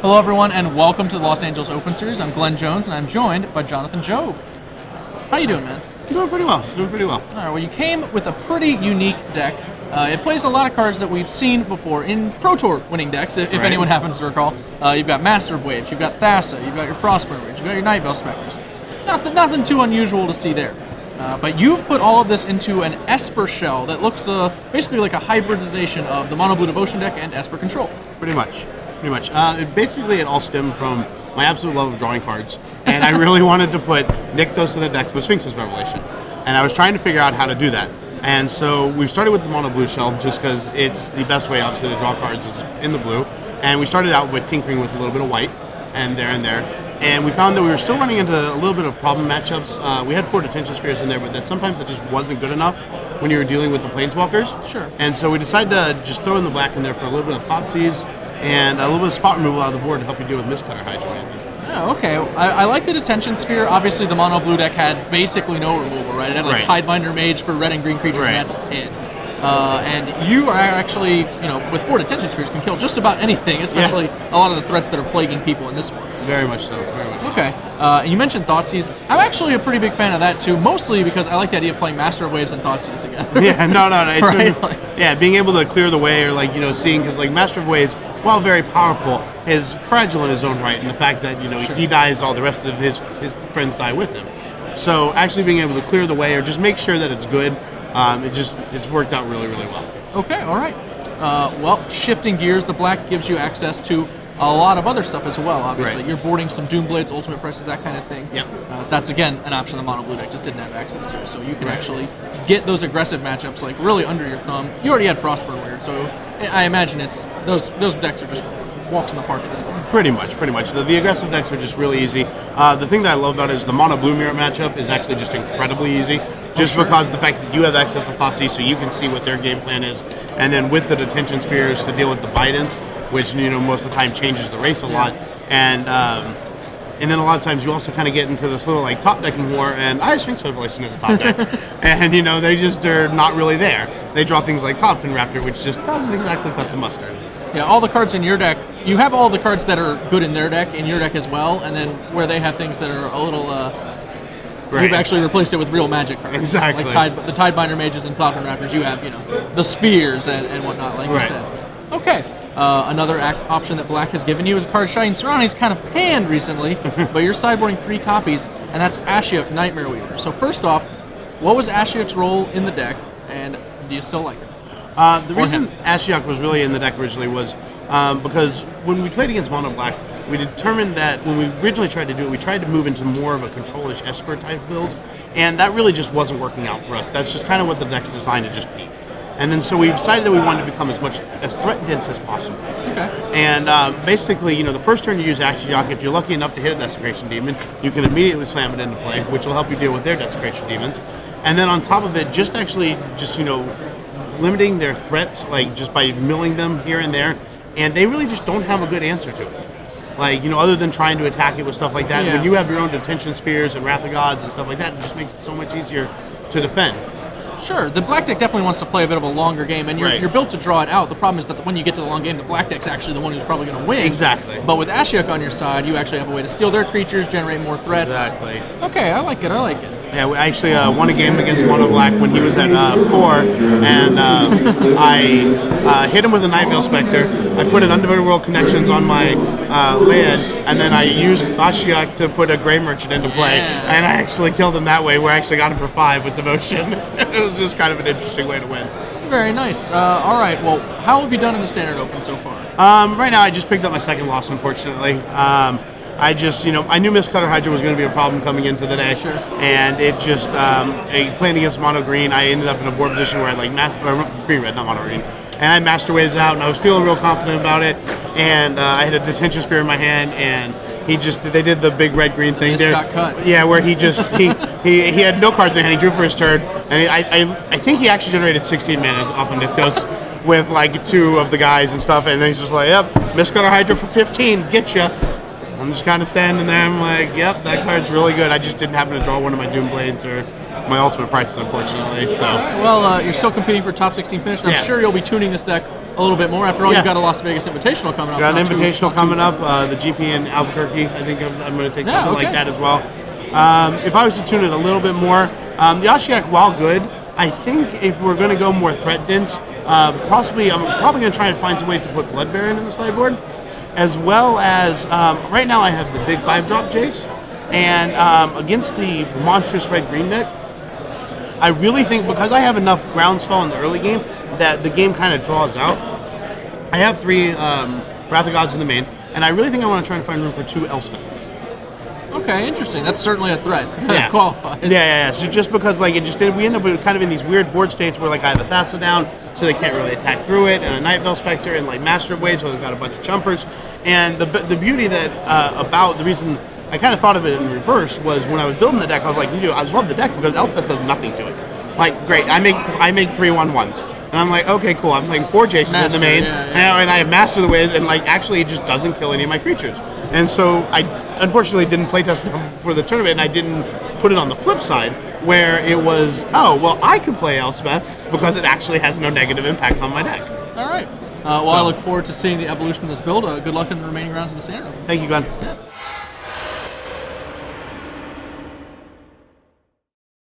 Hello, everyone, and welcome to the Los Angeles Open Series. I'm Glenn Jones, and I'm joined by Jonathan Job. How you doing, man? Doing pretty well. Doing pretty well. All right. Well, you came with a pretty unique deck. Uh, it plays a lot of cards that we've seen before in Pro Tour winning decks, if, Right. anyone happens to recall. Uh, you've got Master of Waves, you've got Thassa, you've got your Frostburn Rage, you've got your Nightveil Specters. Nothing, nothing too unusual to see there. Uh, but you've put all of this into an Esper shell that looks uh, basically like a hybridization of the Mono Blue Devotion deck and Esper Control. Pretty much. Pretty much. Uh, it basically, it all stemmed from my absolute love of drawing cards, and I really wanted to put Nykthos in the deck with Sphinx's Revelation, and I was trying to figure out how to do that. And so we started with the mono blue shell just because it's the best way, obviously, to draw cards is in the blue. And we started out with tinkering with a little bit of white, and there and there. And we found that we were still running into a little bit of problem matchups. Uh, we had four detention spheres in there, but that sometimes it just wasn't good enough when you were dealing with the planeswalkers. Sure. And so we decided to just throw in the black in there for a little bit of Thoughtseize and a little bit of spot removal out of the board to help you deal with Mistcutter Hydra. Oh, okay. I, I like the detention sphere. Obviously, the mono blue deck had basically no removal, right? It had like Right. Tidebinder Mage for red and green creatures, Right. and that's it. Uh, and you are actually, you know, with four detention spheres, can kill just about anything, especially a lot of the threats that are plaguing people in this format. Very much so. Very much. so. Okay. Uh, you mentioned Thoughtseize. I'm actually a pretty big fan of that too, mostly because I like the idea of playing Master of Waves and Thoughtseize together. Yeah, no, no, no. It's Right? yeah, being able to clear the way or like you know seeing because like Master of Waves, while very powerful, is fragile in his own right, and the fact that you know he dies, all the rest of his his friends die with him. So actually being able to clear the way or just make sure that it's good, um, it just it's worked out really really well. Okay, all right. Uh, well, shifting gears, the black gives you access to a lot of other stuff as well. Obviously, Right. you're boarding some Doom Blades, Ultimate Prices, that kind of thing. Yep. Uh, that's again an option the mono blue deck just didn't have access to. So you can Right. actually get those aggressive matchups like really under your thumb. You already had Frostburn Weird, so I imagine it's those those decks are just walks in the park at this point. Pretty much, pretty much. The, the aggressive decks are just really easy. Uh, the thing that I love about it is the mono blue mirror matchup is actually just incredibly easy. Just sure. because of the fact that you have access to Thoughtseize, so you can see what their game plan is, and then with the detention spheres to deal with the Bidents, which you know most of the time changes the race a lot, and um, and then a lot of times you also kind of get into this little like top decking war, and I Sphinx Revelation as a top deck, and you know they just are not really there. They draw things like Cloudfin Raptor, which just doesn't exactly cut the mustard. Yeah, all the cards in your deck, you have all the cards that are good in their deck in your deck as well, and then where they have things that are a little. Uh, Right. You've actually replaced it with real magic cards. Exactly. Like Tide, the Tidebinder Mages and Cloudfin Raptors, you have, you know, the spheres and, and whatnot, like you said. Okay. Uh, another ac option that Black has given you is a card Shaheen Soorani's kind of panned recently, but you're sideboarding three copies, and that's Ashiok Nightmare Weaver. So first off, what was Ashiok's role in the deck, and do you still like it? Uh, the Or reason him. Ashiok was really in the deck originally was um, because when we played against Mono Black, we determined that when we originally tried to do it, we tried to move into more of a controlish Esper type build, and that really just wasn't working out for us. That's just kind of what the deck's designed to just be. And then so we decided that we wanted to become as much as threat dense as possible. Okay. And um, basically, you know, the first turn you use Ashiok, if you're lucky enough to hit a Desecration Demon, you can immediately slam it into play, which will help you deal with their Desecration Demons. And then on top of it, just actually, just, you know, limiting their threats, like just by milling them here and there, and they really just don't have a good answer to it. Like, you know, other than trying to attack it with stuff like that, Yeah. when you have your own detention spheres and Wrath of Gods and stuff like that, it just makes it so much easier to defend. Sure, the black deck definitely wants to play a bit of a longer game, and you're, Right. you're built to draw it out. The problem is that when you get to the long game, the black deck's actually the one who's probably going to win. Exactly. But with Ashiok on your side, you actually have a way to steal their creatures, generate more threats. Exactly. Okay, I like it. I like it. Yeah, we actually uh, won a game against Mono Black when he was at uh, four, and um, I uh, hit him with a Nightveil Specter. I put an Underworld Connections on my uh, land, and then I used Ashiok to put a Gray Merchant into play, Yeah. and I actually killed him that way, where I actually got him for five with devotion. it was just kind of an interesting way to win. Very nice. Uh, all right. Well, how have you done in the Standard Open so far? Um, right now, I just picked up my second loss, unfortunately. Um, I just, you know, I knew Mistcutter Hydra was going to be a problem coming into the day, Sure. and it just um, playing against Mono Green. I ended up in a board position where I like master Red, not Mono Green, and I had Master Waves out, and I was feeling real confident about it. And uh, I had a detention sphere in my hand, and he just they did the big red green thing there. got cut. Yeah, where he just he, he he had no cards in hand. He drew for his turn, and I I, I think he actually generated 16 mana off of Nykthos with like two of the guys and stuff. And then he's just like, "Yep, Mistcutter Hydra for 15, get ya." I'm just kind of standing there. I'm like, yep, that card's really good. I just didn't happen to draw one of my Doom Blades or my Ultimate Prices, unfortunately. So Well, uh, you're still competing for top 16 finish. I'm Yeah. sure you'll be tuning this deck a little bit more. After all, Yeah. you've got a Las Vegas Invitational coming up. got an too- invitational too- coming up. Uh, the GP in Albuquerque. I think I'm, I'm going to take Yeah, something okay. like that as well. Um, if I was to tune it a little bit more, um, the Ashiok, while good, I think if we're going to go more threat dense, uh, possibly I'm probably going to try and find some ways to put Blood Baron in the sideboard, as well as um, right now I have the big five drop Jace, and um, against the monstrous red green deck, I really think because I have enough groundswell in the early game that the game kind of draws out. I have three um, Wrath of Gods in the main, and I really think I want to try and find room for two Elspeths. Okay, interesting. That's certainly a threat. Yeah. Qualifies. Yeah, yeah, yeah. So just because like it just did, we end up kind of in these weird board states where like I have a Thassa down, so they can't really attack through it, and a Nightveil Specter, and like Master of Waves, so they've got a bunch of chumpers. And the the beauty that uh, about the reason I kind of thought of it in reverse was when I was building the deck, I was like, you know, I love the deck because Elspeth does nothing to it. Like, great, I make I make three one ones. And I'm like, okay, cool. I'm playing four Jaces in the main, yeah, yeah. and- and I have Master the Ways, and like actually it just doesn't kill any of my creatures. And so I unfortunately didn't playtest them for the tournament, and I didn't put it on the flip side where it was, oh well, I could play Elspeth because it actually has no negative impact on my deck. All right. Uh, well, I look forward to seeing the evolution of this build. Uh, good luck in the remaining rounds of the standard. Thank you, Glenn. Yeah.